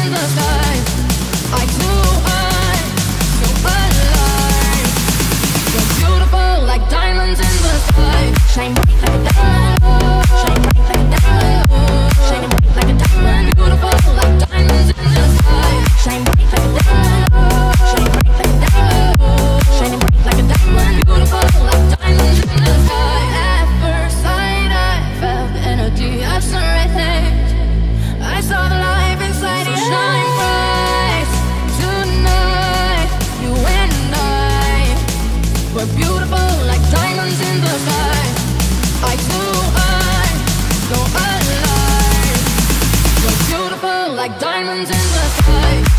Shine bright like diamonds. in the sky